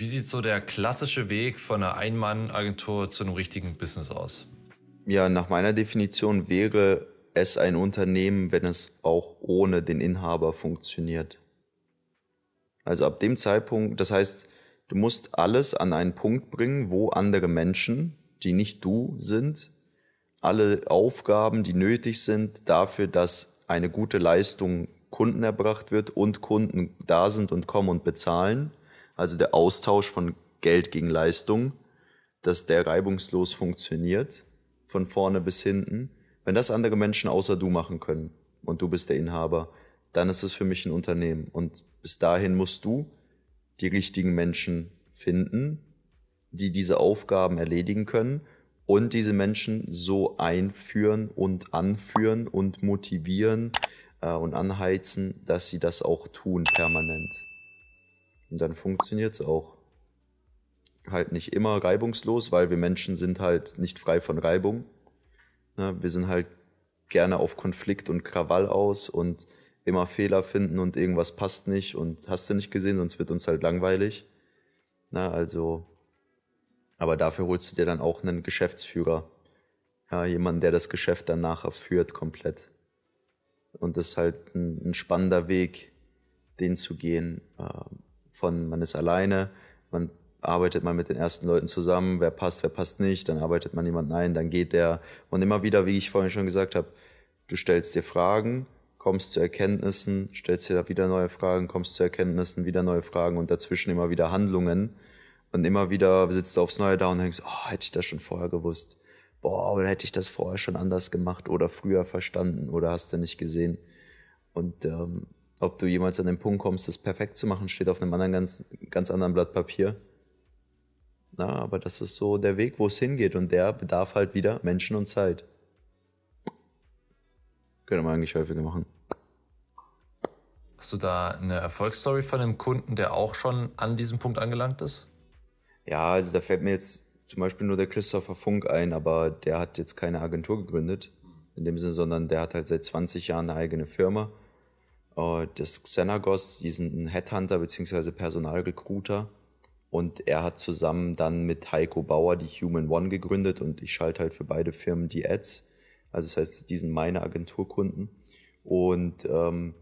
Wie sieht so der klassische Weg von einer Ein-Mann-Agentur zu einem richtigen Business aus? Ja, nach meiner Definition wäre es ein Unternehmen, wenn es auch ohne den Inhaber funktioniert. Also ab dem Zeitpunkt, das heißt, du musst alles an einen Punkt bringen, wo andere Menschen, die nicht du sind, alle Aufgaben, die nötig sind dafür, dass eine gute Leistung Kunden erbracht wird und Kunden da sind und kommen und bezahlen. Also der Austausch von Geld gegen Leistung, dass der reibungslos funktioniert, von vorne bis hinten. Wenn das andere Menschen außer du machen können und du bist der Inhaber, dann ist es für mich ein Unternehmen. Und bis dahin musst du die richtigen Menschen finden, die diese Aufgaben erledigen können und diese Menschen so einführen und anführen und motivieren äh, und anheizen, dass sie das auch tun permanent. Und dann funktioniert es auch. Halt nicht immer reibungslos, weil wir Menschen sind halt nicht frei von Reibung. Ne? Wir sind halt gerne auf Konflikt und Krawall aus und immer Fehler finden und irgendwas passt nicht und hast du nicht gesehen, sonst wird uns halt langweilig. Na, also aber dafür holst du dir dann auch einen Geschäftsführer. Ja, jemanden, der das Geschäft dann nachher führt komplett. Und das ist halt ein, ein spannender Weg, den zu gehen. Äh, von man ist alleine, man arbeitet man mit den ersten Leuten zusammen, wer passt, wer passt nicht, dann arbeitet man jemanden ein, dann geht der. Und immer wieder, wie ich vorhin schon gesagt habe, du stellst dir Fragen, kommst zu Erkenntnissen, stellst dir wieder neue Fragen, kommst zu Erkenntnissen, wieder neue Fragen und dazwischen immer wieder Handlungen und immer wieder sitzt du aufs Neue da und denkst, oh, hätte ich das schon vorher gewusst. Boah, oder hätte ich das vorher schon anders gemacht oder früher verstanden oder hast du nicht gesehen. Und ähm, ob du jemals an den Punkt kommst, das perfekt zu machen, steht auf einem anderen ganz, ganz anderen Blatt Papier. Na, aber das ist so der Weg, wo es hingeht und der bedarf halt wieder Menschen und Zeit. Könnte man eigentlich häufiger machen. Hast du da eine Erfolgsstory von einem Kunden, der auch schon an diesem Punkt angelangt ist? Ja, also da fällt mir jetzt zum Beispiel nur der Christopher Funk ein, aber der hat jetzt keine Agentur gegründet, in dem Sinne, sondern der hat halt seit 20 Jahren eine eigene Firma. Äh, das Xenagos, die sind ein Headhunter bzw. Personalrecruiter. Und er hat zusammen dann mit Heiko Bauer die Human One gegründet und ich schalte halt für beide Firmen die Ads. Also das heißt, die sind meine Agenturkunden. Und ähm,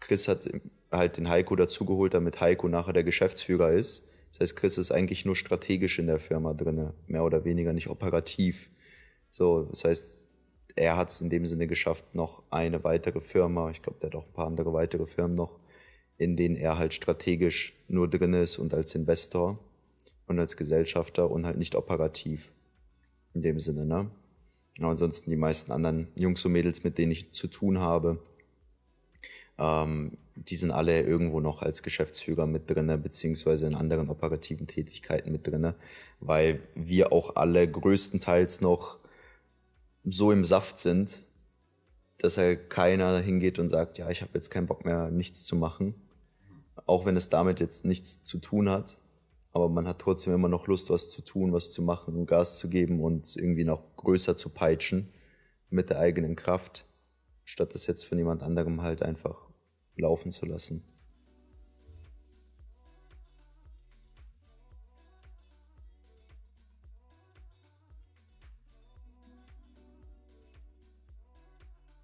Chris hat halt den Heiko dazugeholt, damit Heiko nachher der Geschäftsführer ist. Das heißt, Chris ist eigentlich nur strategisch in der Firma drin, mehr oder weniger nicht operativ. So, das heißt, er hat es in dem Sinne geschafft, noch eine weitere Firma, ich glaube, der hat auch ein paar andere weitere Firmen noch, in denen er halt strategisch nur drin ist und als Investor und als Gesellschafter und halt nicht operativ. In dem Sinne, ne? Und ansonsten die meisten anderen Jungs und Mädels, mit denen ich zu tun habe, ähm, die sind alle irgendwo noch als Geschäftsführer mit drinne, beziehungsweise in anderen operativen Tätigkeiten mit drinne, weil wir auch alle größtenteils noch so im Saft sind, dass halt keiner hingeht und sagt, ja, ich habe jetzt keinen Bock mehr, nichts zu machen. Auch wenn es damit jetzt nichts zu tun hat. Aber man hat trotzdem immer noch Lust, was zu tun, was zu machen, Gas zu geben und irgendwie noch größer zu peitschen mit der eigenen Kraft, statt es jetzt von jemand anderem halt einfach laufen zu lassen.